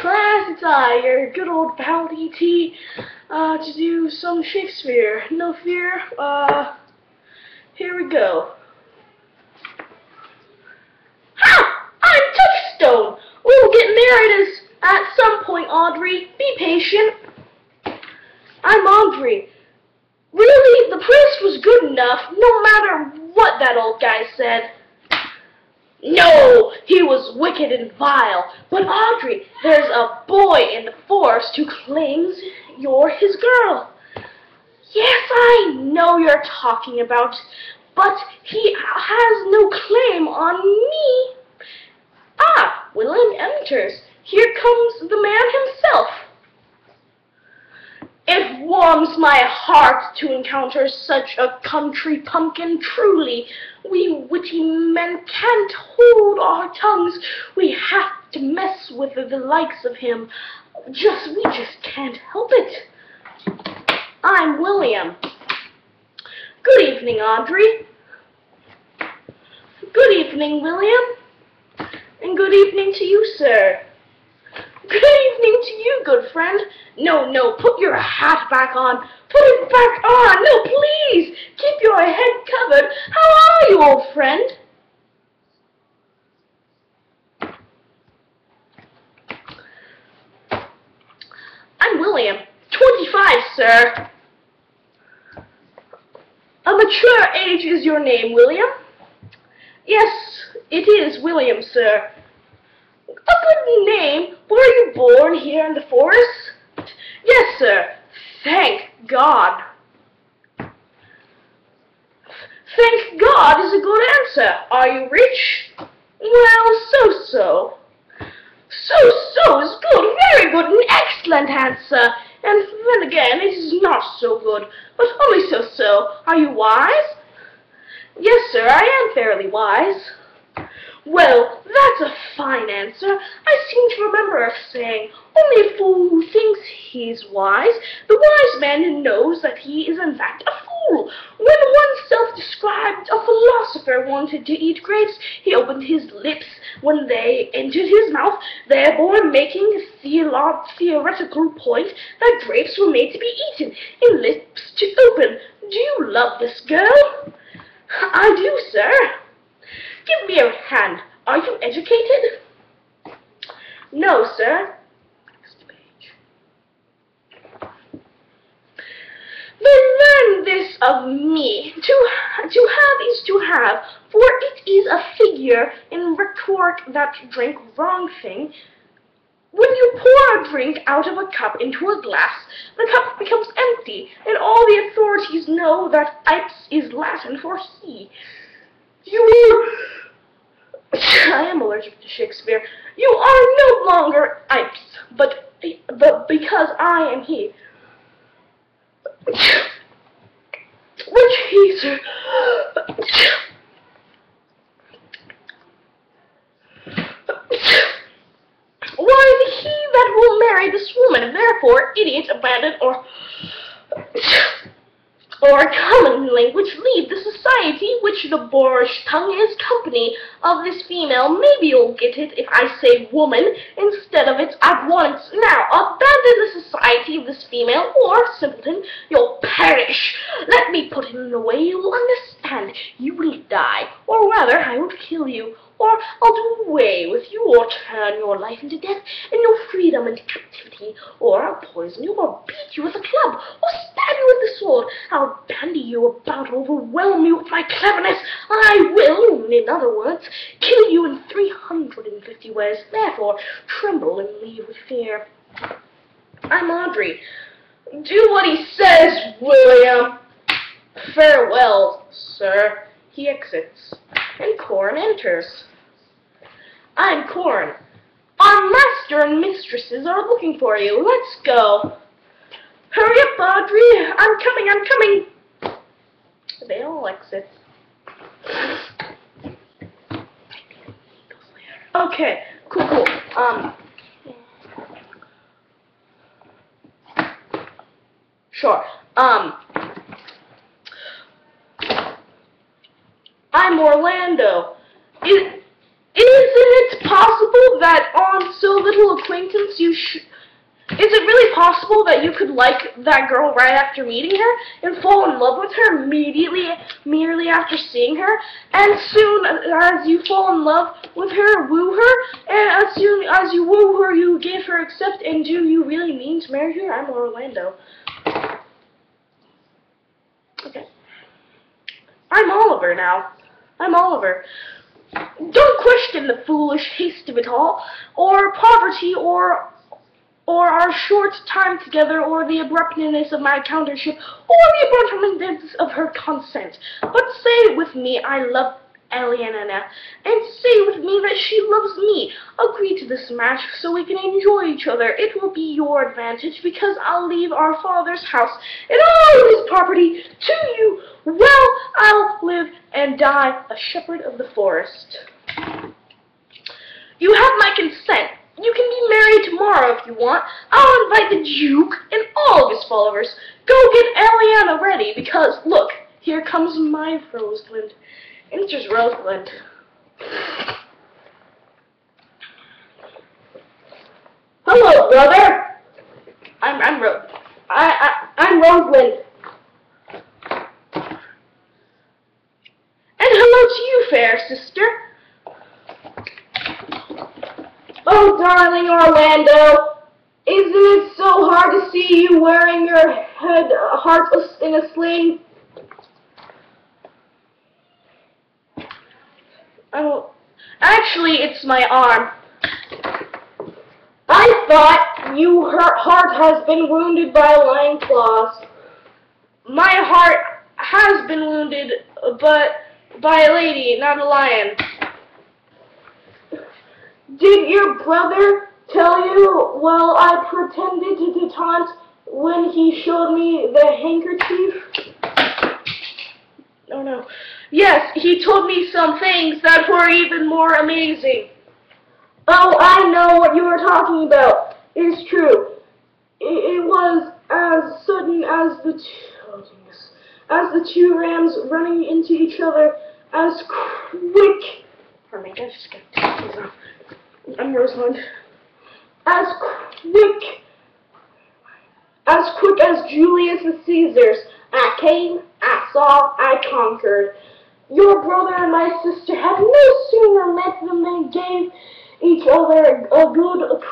class, it's I, your good old pal E.T., uh, to do some Shakespeare. No fear, uh, here we go. Ha! I'm Touchstone! We'll get married as, at some point, Audrey. Be patient. I'm Audrey. Really, the priest was good enough, no matter what that old guy said. No, he was wicked and vile. But Audrey, there's a boy in the forest who claims you're his girl. Yes, I know you're talking about, but he has no claim on me. Ah, William enters. Here comes the man himself. Warms my heart to encounter such a country pumpkin. Truly, we witty men can't hold our tongues. We have to mess with the likes of him. Just, we just can't help it. I'm William. Good evening, Audrey. Good evening, William. And good evening to you, sir. Good evening to you, good friend. No, no, put your hat back on. Put it back on. No, please. Keep your head covered. How are you, old friend? I'm William. Twenty-five, sir. A mature age is your name, William? Yes, it is William, sir. A good name. Here in the forest? Yes, sir. Thank God. Thank God is a good answer. Are you rich? Well, so-so. So-so is good, very good, an excellent answer. And then again, it is not so good, but only so-so. Are you wise? Yes, sir, I am fairly wise. Well, that's a fine answer. I seem to remember us saying, only a fool who thinks he's wise, the wise man knows that he is in fact a fool. When one self-described a philosopher wanted to eat grapes, he opened his lips when they entered his mouth, thereby making a theolo theoretical point that grapes were made to be eaten, in lips to open. Do you love this girl? I do, sir. Give me your hand. Are you educated? No, sir. Page. Then learn this of me. To, to have is to have, for it is a figure in rhetoric that drink wrong thing. When you pour a drink out of a cup into a glass, the cup becomes empty, and all the authorities know that ipse is Latin for he. You... I am allergic to Shakespeare. You are no longer ipse, but, but because I am he. Which he, sir? Why, the he that will marry this woman, and therefore, idiot, abandoned, or or common language leave the society which the boorish tongue is company of this female. Maybe you'll get it if I say woman instead of it at once. Now, abandon the society of this female, or, simpleton, you'll perish. Let me put it in a way you'll understand. You will die, or rather, I will kill you or I'll do away with you, or turn your life into death, and your freedom into captivity, or I'll poison you, or beat you with a club, or stab you with the sword. I'll bandy you about, overwhelm you with my cleverness. I will, in other words, kill you in three hundred and fifty ways. Therefore, tremble and leave with fear. I'm Audrey. Do what he says, William. Farewell, sir. He exits, and Corin enters. I'm Corin. Our master and mistresses are looking for you. Let's go. Hurry up, Audrey. I'm coming, I'm coming. They all exit. Okay, cool, cool. Um, sure. Um, I'm Orlando. Is, isn't it possible that on so little acquaintance you should... Is it really possible that you could like that girl right after meeting her and fall in love with her immediately, merely after seeing her? And soon as you fall in love with her, woo her, and as soon as you woo her, you give her accept, and do you really mean to marry her? I'm Orlando. Okay. I'm Oliver now. I'm Oliver. Don't question the foolish haste of it all, or poverty, or or our short time together, or the abruptness of my countership, or the abruptness of her consent. But say with me, I love Aliena, and say with me that she loves me. Agree to this match so we can enjoy each other. It will be your advantage, because I'll leave our father's house and all his property to you. Well, I'll live and die a shepherd of the forest. You have my consent. You can be married tomorrow if you want. I'll invite the Duke and all of his followers. Go get Aliena ready, because, look, here comes my Rosalind. It's just Rosalind. Hello, brother. I'm I'm Ro I, I I'm Rosalind. And hello to you, fair sister. Oh, darling Orlando, isn't it so hard to see you wearing your head uh, heart in a sling? Oh, actually, it's my arm. I thought you her heart has been wounded by lion claws. My heart has been wounded, but by a lady, not a lion. Did your brother tell you while I pretended to taunt when he showed me the handkerchief? Oh no. Yes, he told me some things that were even more amazing. Oh, I know what you are talking about. It is true. It, it was as sudden as the two, oh, as the two rams running into each other, as quick. Pardon me, I just got these off. I'm Rosalind. As quick, as quick as Julius Caesar's. I came, I saw, I conquered. Your brother and my sister had no sooner met than they gave each other a good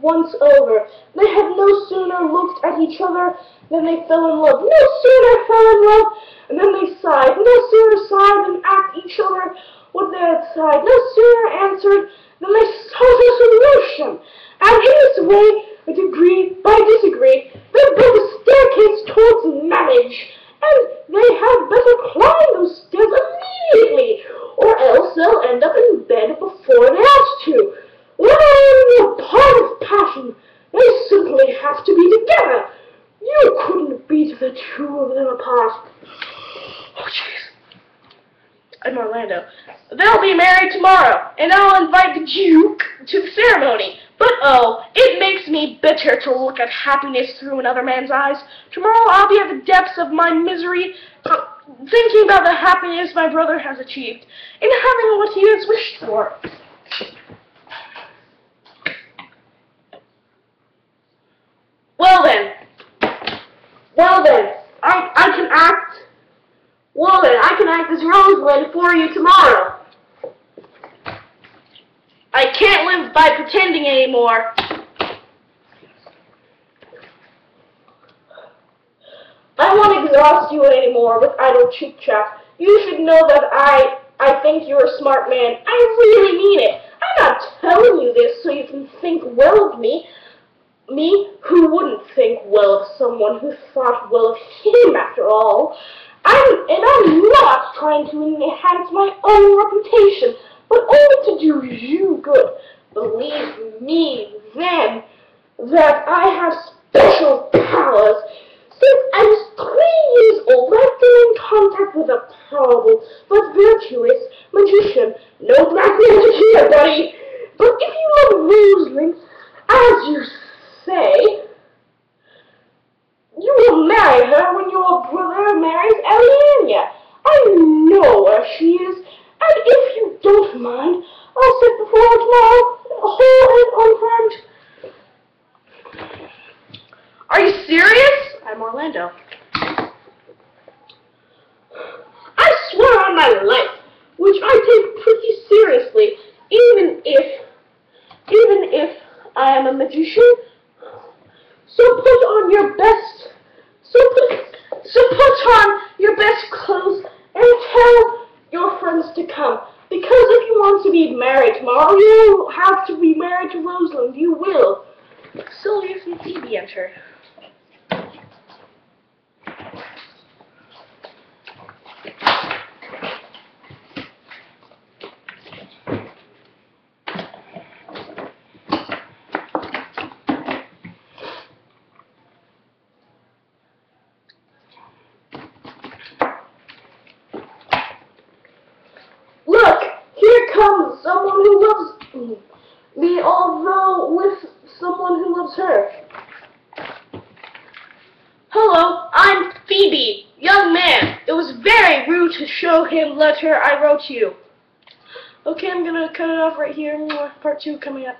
once over. They had no sooner looked at each other than they fell in love. No sooner fell in love than they sighed. No sooner sighed than at each other what they had sighed. No sooner answered than they sought a solution. And in this way, degree by degree, they built a staircase towards marriage. And they had better climb those stairs immediately, or else they'll end up in bed before they asked to. When I am a part of passion, they simply have to be together. You couldn't beat the two of them apart. Oh, jeez. I'm Orlando. They'll be tomorrow, and I'll invite the Duke to the ceremony. But oh, it makes me bitter to look at happiness through another man's eyes. Tomorrow I'll be at the depths of my misery, uh, thinking about the happiness my brother has achieved, in having what he has wished for. Well then, well then, I, I can act, well then, I can act as Rosalind for you tomorrow. I can't live by pretending anymore. I won't exhaust you anymore with idle chit-chat. You should know that I, I think you're a smart man. I really mean it. I'm not telling you this so you can think well of me. Me, who wouldn't think well of someone who thought well of him after all. I'm, and I'm not trying to enhance my own reputation but only to do you good. Believe me, then, that I have special powers. Since I was three years old, I've been in contact with a powerful but virtuous magician. No black magic here, buddy. But if you love Rosalind, as you say, you will marry her when your brother marries Aliena. I know where she is, and if you don't mind, I'll sit before it now, whole Orlando. I swear on my life, which I take pretty seriously, even if, even if I am a magician. So put on your best, so put, so put on your best clothes and tell your friends to come. Because if you want to be married tomorrow, you have to be married to Rosalind. You will. Sylvia and Phoebe enter. Look, here comes someone who loves me, although with someone who loves her. Hello, I'm Phoebe, young man. It was very rude to him letter I wrote you. Okay, I'm gonna cut it off right here. Part two coming up.